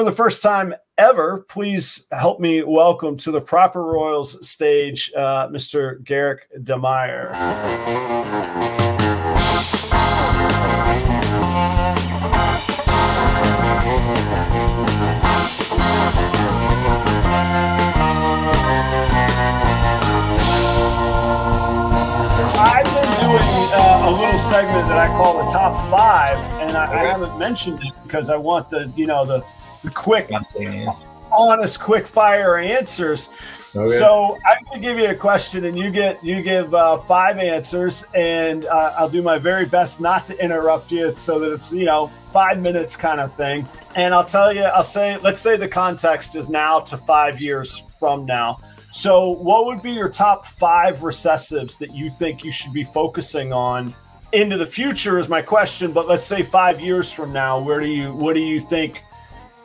for the first time ever, please help me welcome to the proper Royals stage, uh, Mr. Garrick DeMeyer. I've been doing uh, a little segment that I call the top five, and I, I haven't mentioned it because I want the you know the the quick, honest, quick fire answers. Okay. So I'm going to give you a question, and you get you give uh, five answers, and uh, I'll do my very best not to interrupt you, so that it's you know five minutes kind of thing. And I'll tell you, I'll say, let's say the context is now to five years from now. So, what would be your top five recessives that you think you should be focusing on into the future? Is my question. But let's say five years from now, where do you what do you think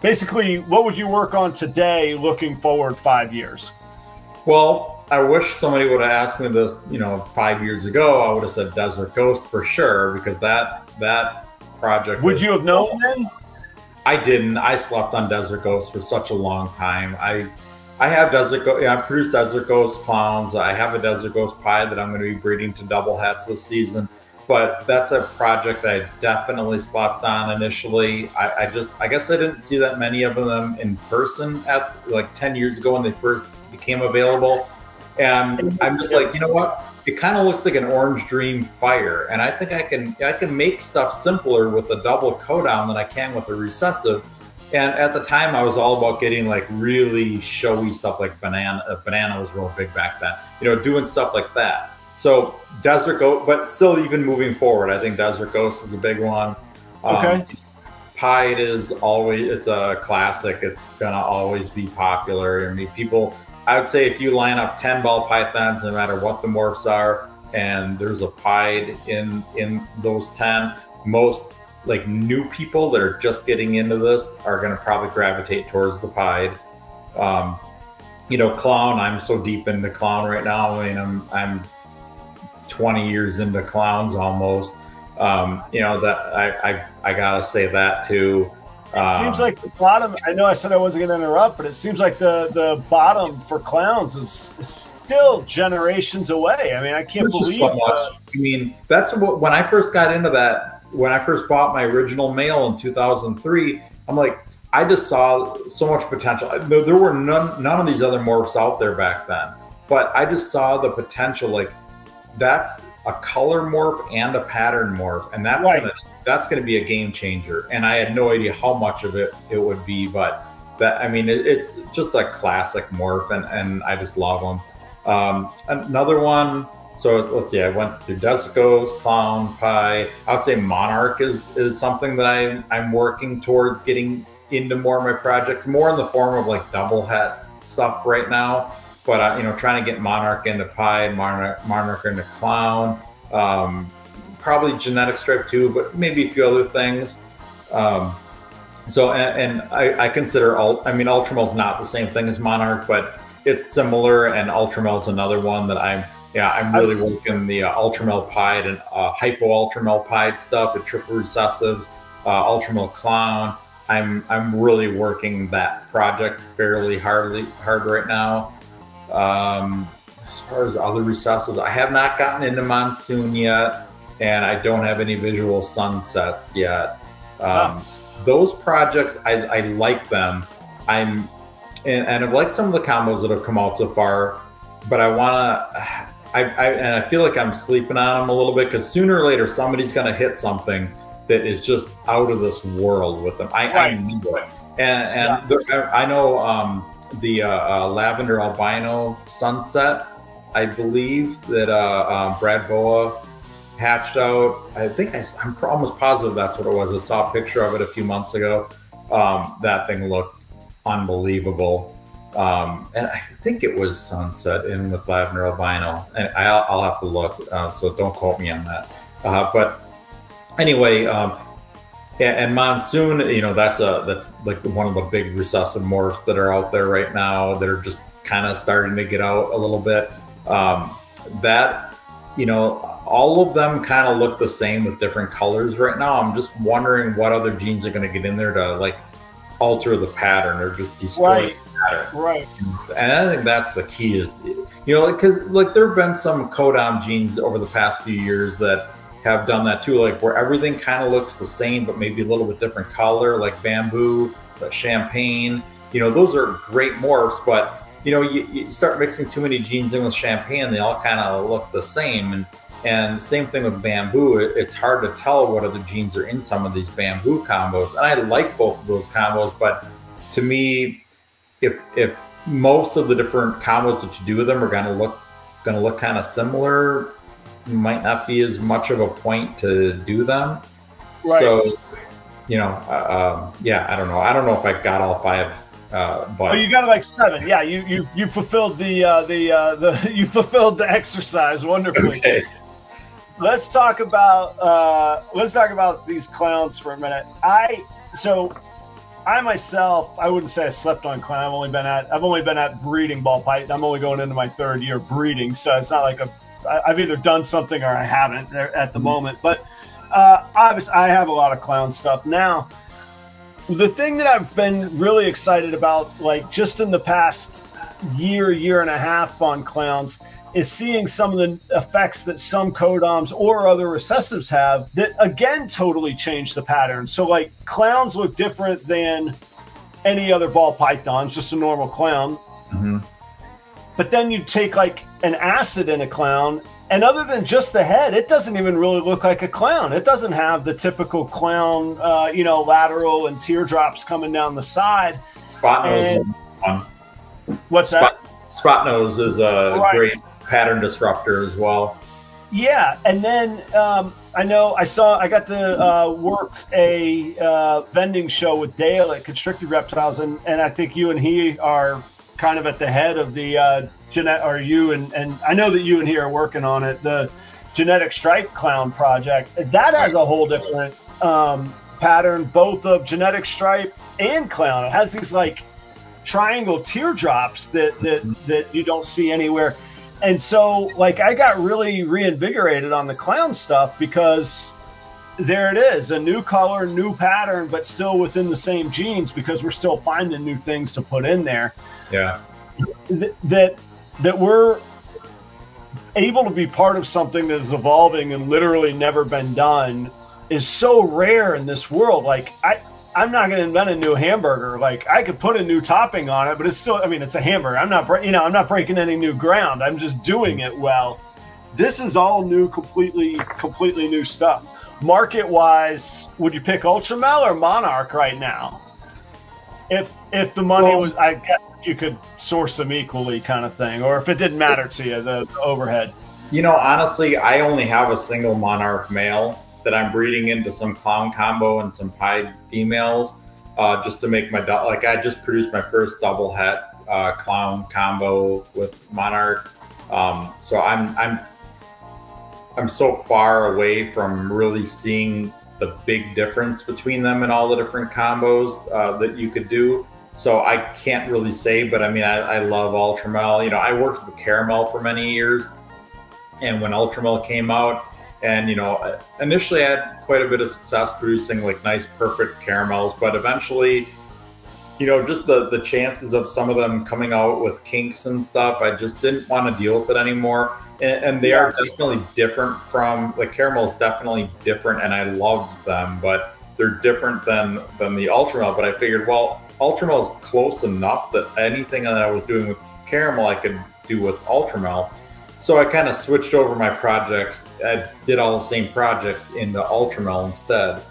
basically, what would you work on today looking forward five years? Well, I wish somebody would have asked me this, you know, five years ago. I would have said Desert Ghost for sure because that that project. Would you have known then? I didn't. I slept on Desert Ghost for such a long time. I I have Desert Ghost. Yeah, I produced Desert Ghost clowns. I have a Desert Ghost pie that I'm going to be breeding to double hats this season but that's a project I definitely slept on initially. I, I, just, I guess I didn't see that many of them in person at like 10 years ago when they first became available. And I'm just like, you know what? It kind of looks like an Orange Dream Fire, and I think I can, I can make stuff simpler with a double codom than I can with a recessive. And at the time, I was all about getting like really showy stuff, like banana. Uh, banana was real big back then. You know, doing stuff like that. So Desert Ghost, but still even moving forward, I think Desert Ghost is a big one. Um, okay. Um, Pied is always it's a classic. It's gonna always be popular. I mean, people. I would say if you line up ten ball pythons, no matter what the morphs are, and there's a pied in in those ten, most like new people that are just getting into this are going to probably gravitate towards the pied. Um, you know, clown. I'm so deep in the clown right now. I mean, I'm I'm 20 years into clowns almost. Um, you know that I, I I gotta say that too. It um, seems like the bottom. I know I said I wasn't going to interrupt, but it seems like the the bottom for clowns is, is still generations away. I mean, I can't believe. So uh, I mean, that's what when I first got into that. When I first bought my original male in 2003, I'm like, I just saw so much potential. There were none none of these other morphs out there back then, but I just saw the potential. Like that's a color morph and a pattern morph, and that's right. gonna that's gonna be a game changer. And I had no idea how much of it it would be, but that I mean, it, it's just a classic morph, and and I just love them. Um, another one. So let's see. I went through Ghost, Clown, Pie. I would say Monarch is is something that I I'm working towards getting into more of my projects, more in the form of like double hat stuff right now but uh, you know, trying to get Monarch into Pie, Monarch, Monarch into Clown, um, probably Genetic Stripe too, but maybe a few other things. Um, so, and, and I, I, consider, all. I mean, Ultramel's not the same thing as Monarch, but it's similar, and Ultramel's another one that I'm, yeah, I'm really working the uh, Ultramel Pied and uh, Hypo Ultramel Pied stuff, the triple recessives, uh, Ultramel Clown. I'm I'm really working that project fairly hardly hard right now. Um, as far as other recessives, I have not gotten into monsoon yet, and I don't have any visual sunsets yet. Um, oh. Those projects, I, I, like them. I'm, and, and I've liked some of the combos that have come out so far, but I want to. I, I, and I feel like I'm sleeping on them a little bit because sooner or later somebody's going to hit something that is just out of this world with them. I, right. I knew it, and and yeah. there, I know um, the uh, uh, lavender albino sunset. I believe that uh, um, Brad Boa hatched out. I think I, am almost positive that's what it was. I saw a picture of it a few months ago. Um, that thing looked unbelievable. Um, and I think it was sunset in with lavender albino. And I'll, I'll have to look, uh, so don't quote me on that. Uh, but anyway, um, and monsoon, you know, that's a that's like one of the big recessive morphs that are out there right now that are just kind of starting to get out a little bit. Um, that, you know, all of them kind of look the same with different colors right now. I'm just wondering what other genes are going to get in there to like alter the pattern or just destroy Right. the pattern. Right. And I think that's the key is, you know, because like there have been some codom genes over the past few years that have done that too, like where everything kind of looks the same, but maybe a little bit different color, like bamboo, but champagne. You know, those are great morphs, but you know, you, you start mixing too many genes in with champagne, they all kind of look the same. And and same thing with bamboo. It, it's hard to tell what other genes are in some of these bamboo combos. And I like both of those combos, but to me, if if most of the different combos that you do with them are to look to look kind of similar, might not be as much of a point to do them. Right. So, you know, uh, um, yeah, I don't know. I don't know if I got all five, uh, but Oh, you got like seven. Yeah, you you you fulfilled the uh, the uh, the you fulfilled the exercise wonderfully. okay. let's talk about uh, let's talk about these clowns for a minute. I so I myself I wouldn't say I slept on clown. I've only been at I've only been at breeding ball pipe. I'm only going into my third year breeding, so it's not like a I've either done something or I haven't at the Mhm. moment. But uh, obviously, I have a lot of clown stuff now. The thing that I've been really excited about, like just in the past year, year and a half on clowns, is seeing some of the effects that some codoms or other recessives have that again totally change the pattern. So like clowns look different than any other ball pythons, just a normal clown. Mhm. But then you take like an acid in a clown, and other than just the head, it doesn't even really look like a clown. It doesn't have the typical clown, uh, you know, lateral and teardrops coming down the side. Spot nose. And-. What's that? Spot, spot nose is a Right. great pattern disruptor as well. Yeah, and then um, I know I saw I got to uh, work a uh, vending show with Dale at Constricted Reptiles, and, and I think you and he are kind of at the head of the uh, genet, or you and and I know that you and he are working on it, the genetic stripe clown project. That has a whole different um, pattern, both of genetic stripe and clown. It has these like triangle teardrops that that that you don't see anywhere and so like i got really reinvigorated on the clown stuff because there it is a new color new pattern but still within the same genes because we're still finding new things to put in there. Yeah. Th- that that we're able to be part of something that is evolving and literally never been done is so rare in this world. Like i i'm not going to invent a new hamburger. Like i could put a new topping on it but it's still i mean it's a hamburger. I'm not you know i'm not breaking any new ground. I'm just doing it well. This is all new completely completely new stuff market wise would you pick ultramel or monarch right now if if the money Well- was i guess you could source them equally kind of thing or if it didn't matter to you the, the overhead You know, honestly, I only have a single monarch male that I'm breeding into some clown combo and some pied females, uh, just to make my like I just produced my first double het uh, clown combo with monarch. Um, so I'm I'm I'm so far away from really seeing the big difference between them and all the different combos uh, that you could do. So I can't really say, but I mean, I, I love Ultramel. You know, I worked with Caramel for many years, and when Ultramel came out, and you know, initially I had quite a bit of success producing like nice, perfect caramels, but eventually, you know, just the the chances of some of them coming out with kinks and stuff, I just didn't want to deal with it anymore. And, and they are definitely different from like caramel is definitely different, and I love them, but they're different than than the Ultramel. But I figured, well, Ultramel is close enough that anything that I was doing with caramel, I could do with Ultramel. So I kind of switched over my projects. I did all the same projects into Ultramel instead.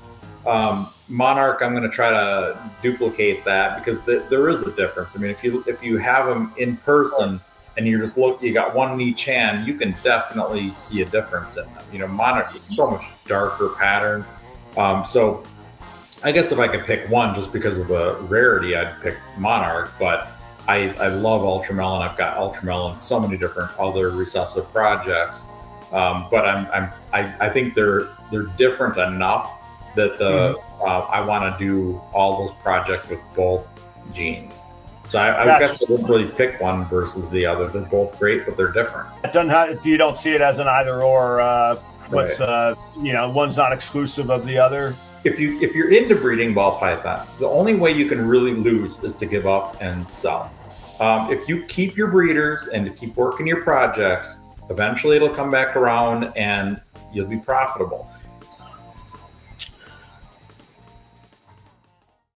Um, Monarch, I'm going to try to duplicate that because th- there is a difference. I mean, if you if you have them in person and you're just look, you got one in each hand, you can definitely see a difference in them. You know, Monarch is so much darker pattern. Um, so I guess if I could pick one just because of the rarity, I'd pick Monarch. But I, I love Ultramelon. I've got Ultramelon, so many different other recessive projects. Um, but I'm, I'm I, I think they're they're different enough that the uh, I want to do all those projects with both genes. So I, I guess I would really pick one versus the other. They're both great, but they're different. It doesn't have, you don't see it as an either or. Uh, what's uh, you know, one's not exclusive of the other. if you if you're into breeding ball pythons, the only way you can really lose is to give up and sell. Um, if you keep your breeders and keep working your projects, eventually it'll come back around and you'll be profitable.